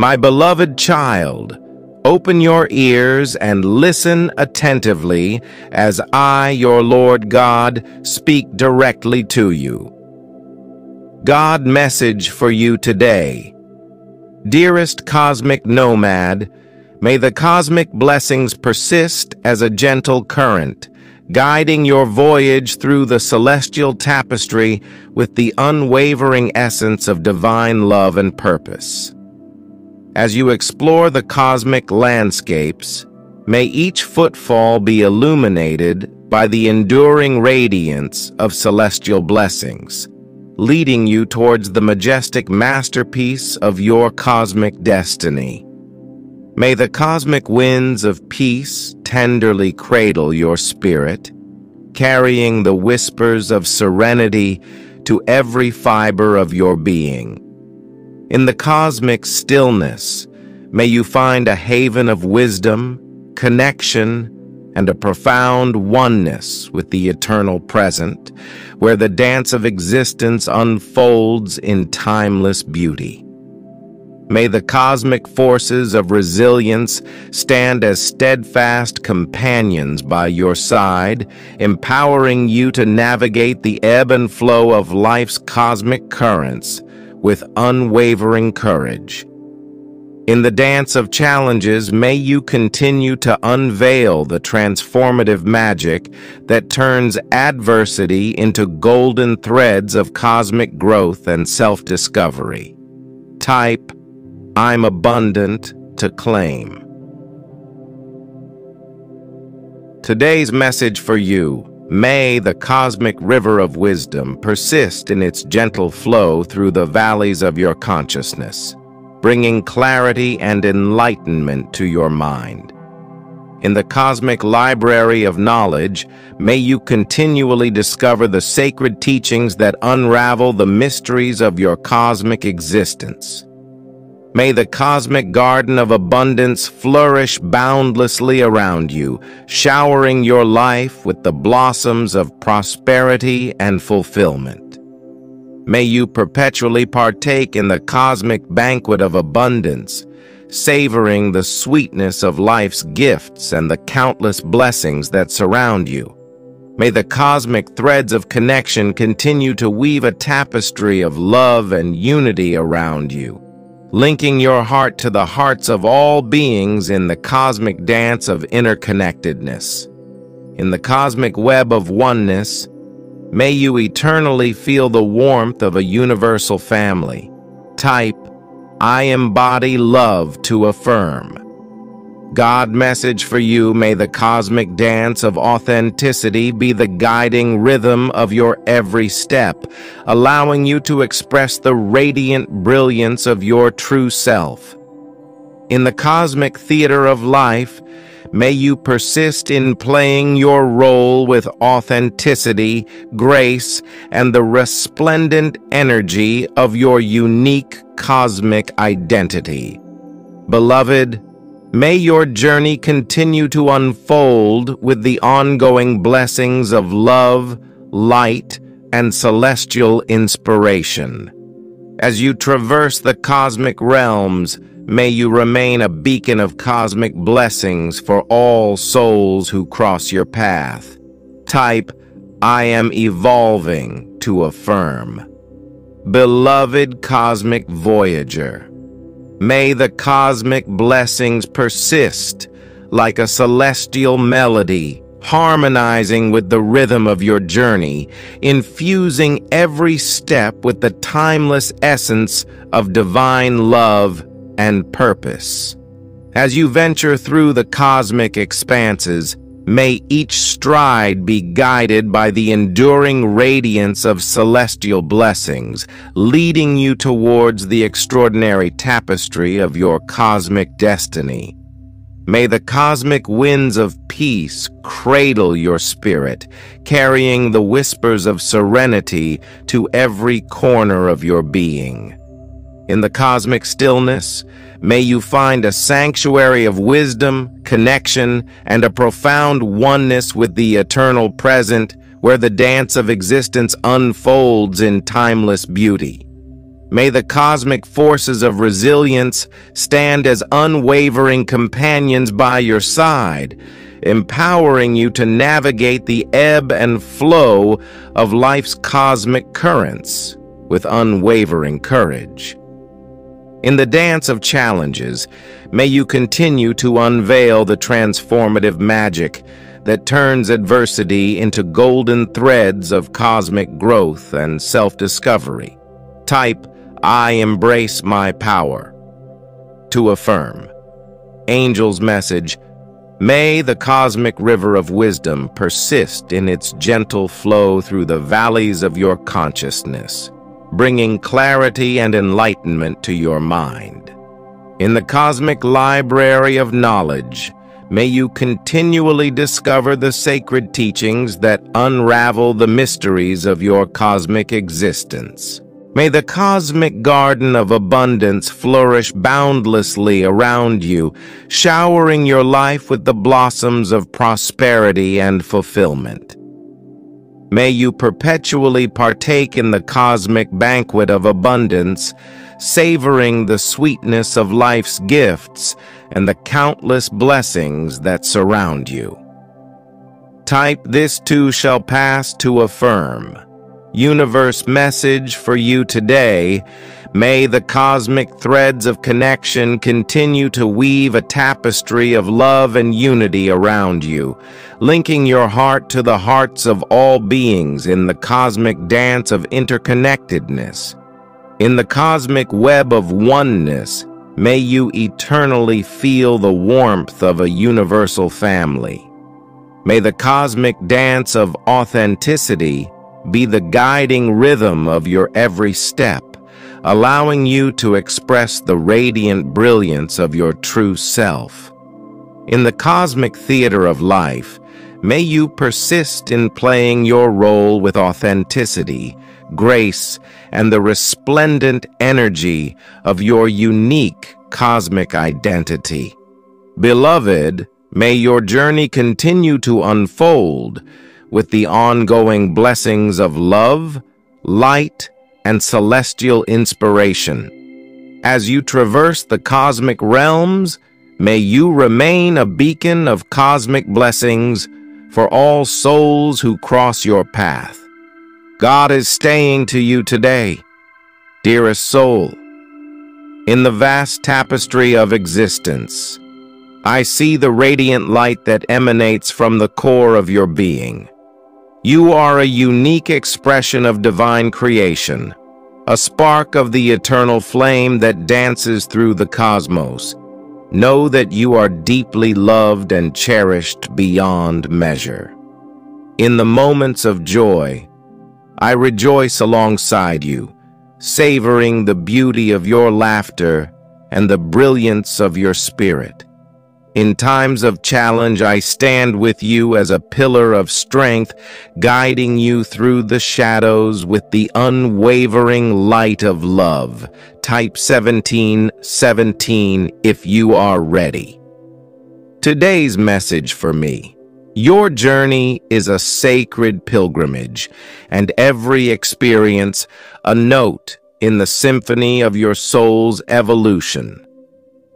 My beloved child, open your ears and listen attentively as I, your Lord God, speak directly to you. God message for you today. Dearest cosmic nomad, may the cosmic blessings persist as a gentle current, guiding your voyage through the celestial tapestry with the unwavering essence of divine love and purpose. As you explore the cosmic landscapes, may each footfall be illuminated by the enduring radiance of celestial blessings, leading you towards the majestic masterpiece of your cosmic destiny. May the cosmic winds of peace tenderly cradle your spirit, carrying the whispers of serenity to every fiber of your being. In the cosmic stillness, may you find a haven of wisdom, connection, and a profound oneness with the eternal present, where the dance of existence unfolds in timeless beauty. May the cosmic forces of resilience stand as steadfast companions by your side, empowering you to navigate the ebb and flow of life's cosmic currents with unwavering courage. In the dance of challenges, may you continue to unveil the transformative magic that turns adversity into golden threads of cosmic growth and self-discovery. Type, I'm abundant to claim. Today's message for you May the cosmic river of wisdom persist in its gentle flow through the valleys of your consciousness bringing clarity and enlightenment to your mind. In the cosmic library of knowledge, may you continually discover the sacred teachings that unravel the mysteries of your cosmic existence. May the cosmic garden of abundance flourish boundlessly around you, showering your life with the blossoms of prosperity and fulfillment. May you perpetually partake in the cosmic banquet of abundance, savoring the sweetness of life's gifts and the countless blessings that surround you. May the cosmic threads of connection continue to weave a tapestry of love and unity around you, linking your heart to the hearts of all beings in the cosmic dance of interconnectedness. In the cosmic web of oneness, May you eternally feel the warmth of a universal family. Type, I embody love to affirm. God message for you, may the cosmic dance of authenticity be the guiding rhythm of your every step, allowing you to express the radiant brilliance of your true self. In the cosmic theater of life, May you persist in playing your role with authenticity, grace, and the resplendent energy of your unique cosmic identity. Beloved, may your journey continue to unfold with the ongoing blessings of love, light, and celestial inspiration. As you traverse the cosmic realms, May you remain a beacon of cosmic blessings for all souls who cross your path. Type, I am evolving to affirm. Beloved Cosmic Voyager, may the cosmic blessings persist like a celestial melody harmonizing with the rhythm of your journey, infusing every step with the timeless essence of divine love and purpose. As you venture through the cosmic expanses, may each stride be guided by the enduring radiance of celestial blessings, leading you towards the extraordinary tapestry of your cosmic destiny. May the cosmic winds of peace cradle your spirit, carrying the whispers of serenity to every corner of your being. In the cosmic stillness, may you find a sanctuary of wisdom, connection, and a profound oneness with the eternal present where the dance of existence unfolds in timeless beauty. May the cosmic forces of resilience stand as unwavering companions by your side, empowering you to navigate the ebb and flow of life's cosmic currents with unwavering courage. In the dance of challenges, may you continue to unveil the transformative magic that turns adversity into golden threads of cosmic growth and self-discovery. Type, I embrace my power. To affirm. Angel's message, May the cosmic river of wisdom persist in its gentle flow through the valleys of your consciousness, bringing clarity and enlightenment to your mind. In the cosmic library of knowledge, may you continually discover the sacred teachings that unravel the mysteries of your cosmic existence. May the cosmic garden of abundance flourish boundlessly around you, showering your life with the blossoms of prosperity and fulfillment. May you perpetually partake in the cosmic banquet of abundance, savoring the sweetness of life's gifts and the countless blessings that surround you. Type this too shall pass to affirm universe message for you today. May the cosmic threads of connection continue to weave a tapestry of love and unity around you, linking your heart to the hearts of all beings in the cosmic dance of interconnectedness. In the cosmic web of oneness, may you eternally feel the warmth of a universal family. May the cosmic dance of authenticity be the guiding rhythm of your every step, allowing you to express the radiant brilliance of your true self. In the cosmic theater of life, may you persist in playing your role with authenticity, grace, and the resplendent energy of your unique cosmic identity. Beloved, may your journey continue to unfold with the ongoing blessings of love, light, and celestial inspiration. As you traverse the cosmic realms, may you remain a beacon of cosmic blessings for all souls who cross your path. God is staying to you today, dearest soul. In the vast tapestry of existence, I see the radiant light that emanates from the core of your being. You are a unique expression of divine creation, a spark of the eternal flame that dances through the cosmos. Know that you are deeply loved and cherished beyond measure. In the moments of joy, I rejoice alongside you, savoring the beauty of your laughter and the brilliance of your spirit. In times of challenge, I stand with you as a pillar of strength, guiding you through the shadows with the unwavering light of love. Type 1717 if you are ready. Today's message for me. Your journey is a sacred pilgrimage, and every experience a note in the symphony of your soul's evolution.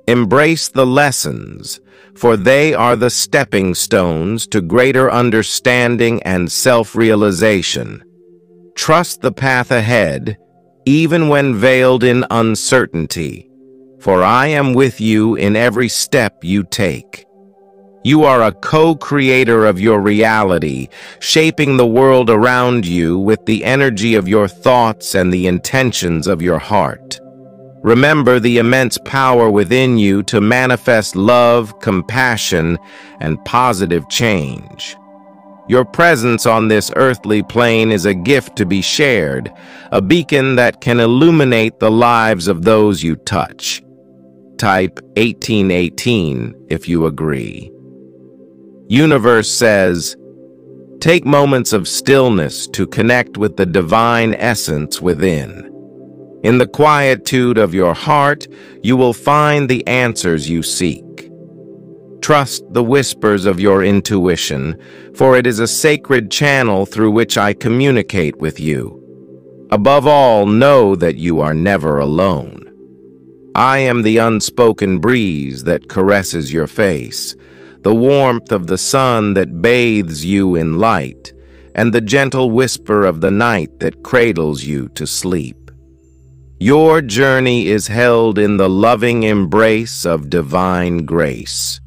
Embrace the lessons, for they are the stepping stones to greater understanding and self-realization. Trust the path ahead, even when veiled in uncertainty, for I am with you in every step you take. You are a co-creator of your reality, shaping the world around you with the energy of your thoughts and the intentions of your heart. Remember the immense power within you to manifest love, compassion, and positive change. Your presence on this earthly plane is a gift to be shared, a beacon that can illuminate the lives of those you touch. Type 1818 if you agree. Universe says, Take moments of stillness to connect with the divine essence within. In the quietude of your heart, you will find the answers you seek. Trust the whispers of your intuition, for it is a sacred channel through which I communicate with you. Above all, know that you are never alone. I am the unspoken breeze that caresses your face, the warmth of the sun that bathes you in light, and the gentle whisper of the night that cradles you to sleep. Your journey is held in the loving embrace of divine grace.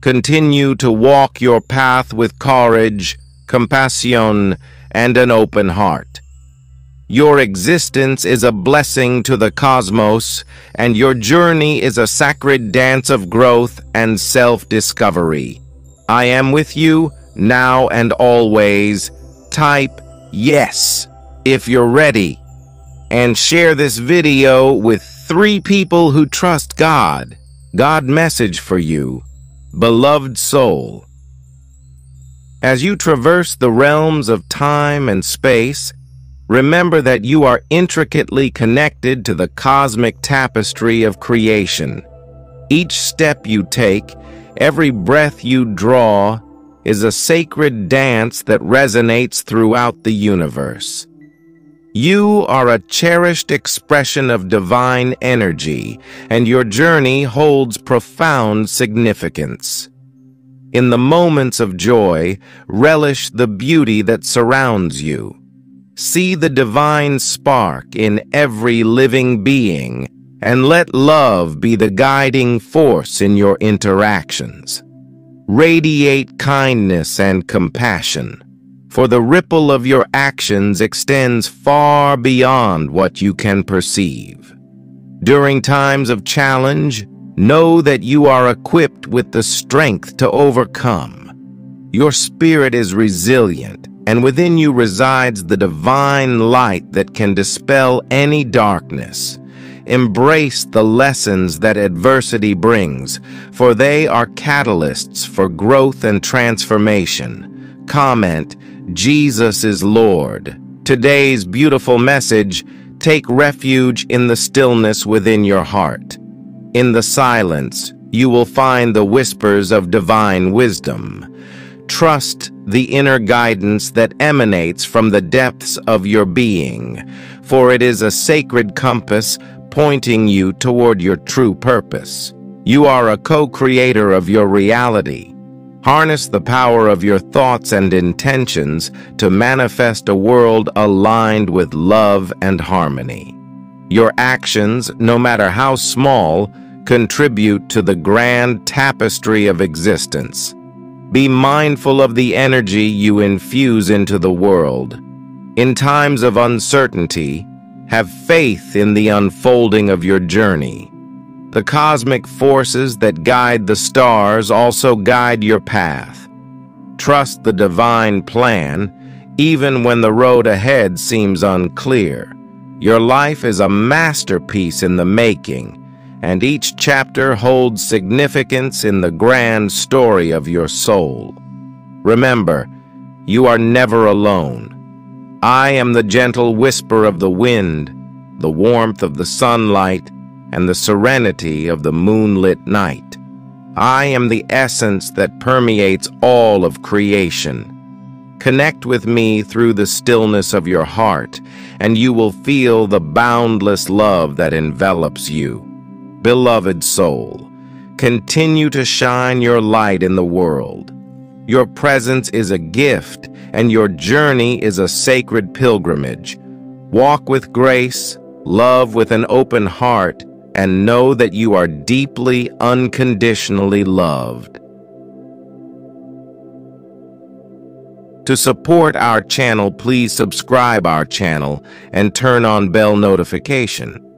Continue to walk your path with courage, compassion, and an open heart. Your existence is a blessing to the cosmos, and your journey is a sacred dance of growth and self-discovery. I am with you, now and always. Type yes if you're ready. And share this video with three people who trust God. God message for you. Beloved soul. As you traverse the realms of time and space, remember that you are intricately connected to the cosmic tapestry of creation. Each step you take, every breath you draw, is a sacred dance that resonates throughout the universe. You are a cherished expression of divine energy, and your journey holds profound significance. In the moments of joy, relish the beauty that surrounds you. See the divine spark in every living being, and let love be the guiding force in your interactions. Radiate kindness and compassion, for the ripple of your actions extends far beyond what you can perceive. During times of challenge, Know that you are equipped with the strength to overcome. Your spirit is resilient, and within you resides the divine light that can dispel any darkness. Embrace the lessons that adversity brings, for they are catalysts for growth and transformation. Comment, Jesus is Lord. Today's beautiful message, take refuge in the stillness within your heart. In the silence, you will find the whispers of divine wisdom. Trust the inner guidance that emanates from the depths of your being, for it is a sacred compass pointing you toward your true purpose. You are a co-creator of your reality. Harness the power of your thoughts and intentions to manifest a world aligned with love and harmony. Your actions, no matter how small, contribute to the grand tapestry of existence. Be mindful of the energy you infuse into the world. In times of uncertainty, have faith in the unfolding of your journey. The cosmic forces that guide the stars also guide your path. Trust the divine plan, even when the road ahead seems unclear. Your life is a masterpiece in the making, and each chapter holds significance in the grand story of your soul. Remember, you are never alone. I am the gentle whisper of the wind, the warmth of the sunlight, and the serenity of the moonlit night. I am the essence that permeates all of creation. Connect with me through the stillness of your heart, and you will feel the boundless love that envelops you beloved soul, continue to shine your light in the world. Your presence is a gift, and your journey is a sacred pilgrimage. Walk with grace, love with an open heart, and know that you are deeply, unconditionally loved. To support our channel, please subscribe our channel and turn on bell notification.